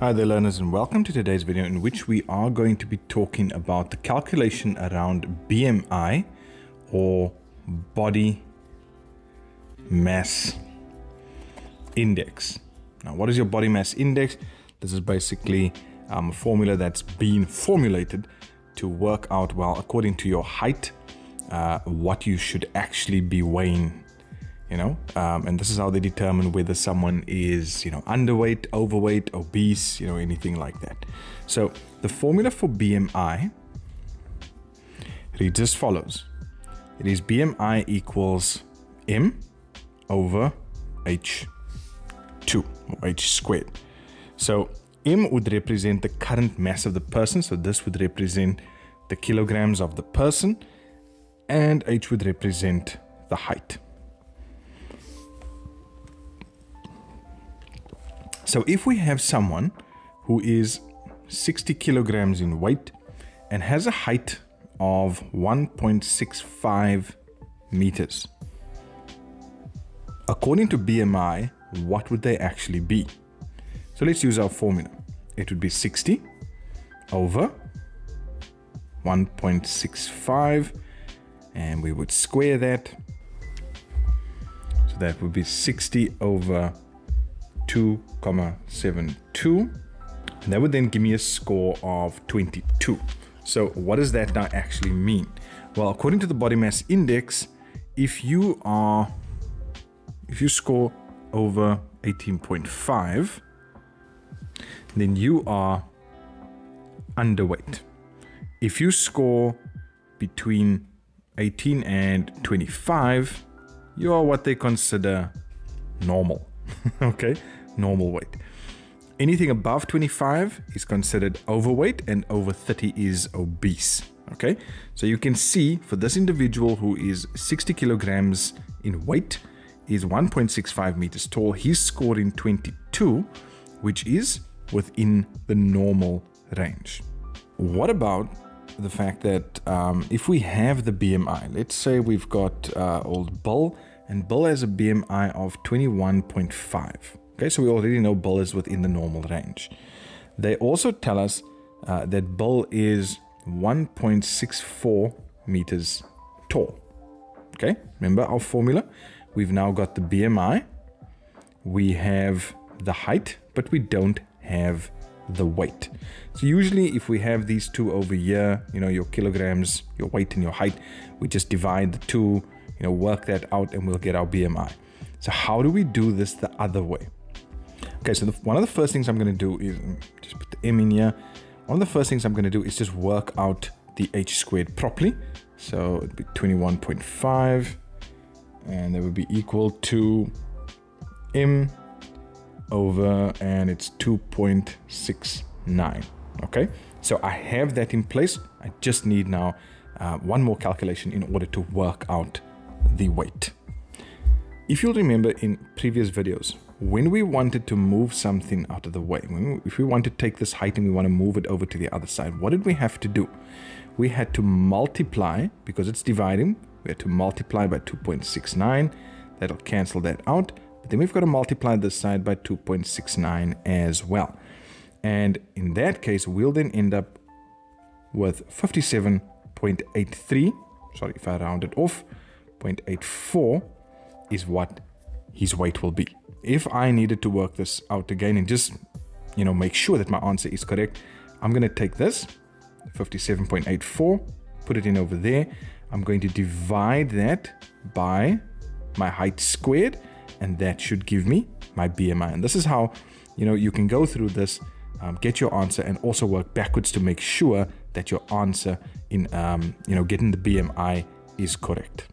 Hi there learners and welcome to today's video in which we are going to be talking about the calculation around BMI or body mass index. Now what is your body mass index? This is basically um, a formula that's been formulated to work out well according to your height uh, what you should actually be weighing you know? Um, and this is how they determine whether someone is you know underweight overweight obese you know anything like that. So the formula for bmi reads as follows. It is bmi equals m over h2 or h squared. So m would represent the current mass of the person so this would represent the kilograms of the person and h would represent the height So if we have someone who is 60 kilograms in weight and has a height of 1.65 meters, according to BMI, what would they actually be? So let's use our formula. It would be 60 over 1.65 and we would square that. So that would be 60 over 2,72 and that would then give me a score of 22 so what does that now actually mean? Well according to the body mass index if you are if you score over 18.5 then you are underweight. If you score between 18 and 25 you are what they consider normal. Okay normal weight. Anything above 25 is considered overweight and over 30 is obese. Okay, so you can see for this individual who is 60 kilograms in weight, is 1.65 meters tall, he's scoring 22, which is within the normal range. What about the fact that um, if we have the BMI, let's say we've got uh, old Bill, and Bill has a BMI of 21.5. Okay, so we already know Bill is within the normal range. They also tell us uh, that Bill is 1.64 meters tall. Okay, remember our formula? We've now got the BMI, we have the height, but we don't have the weight. So usually if we have these two over here, you know, your kilograms, your weight and your height, we just divide the two, you know, work that out and we'll get our BMI. So how do we do this the other way? Okay, so the, one of the first things I'm going to do is um, just put the m in here. One of the first things I'm going to do is just work out the h squared properly. So it'd be 21.5 and that would be equal to m over and it's 2.69 okay so I have that in place I just need now uh, one more calculation in order to work out the weight if you'll remember in previous videos when we wanted to move something out of the way, we, if we want to take this height and we want to move it over to the other side, what did we have to do? We had to multiply, because it's dividing, we had to multiply by 2.69. That'll cancel that out. But then we've got to multiply this side by 2.69 as well. And in that case, we'll then end up with 57.83. Sorry if I round it off. 0.84 is what his weight will be if I needed to work this out again and just, you know, make sure that my answer is correct, I'm going to take this, 57.84, put it in over there. I'm going to divide that by my height squared, and that should give me my BMI. And this is how, you know, you can go through this, um, get your answer, and also work backwards to make sure that your answer in, um, you know, getting the BMI is correct.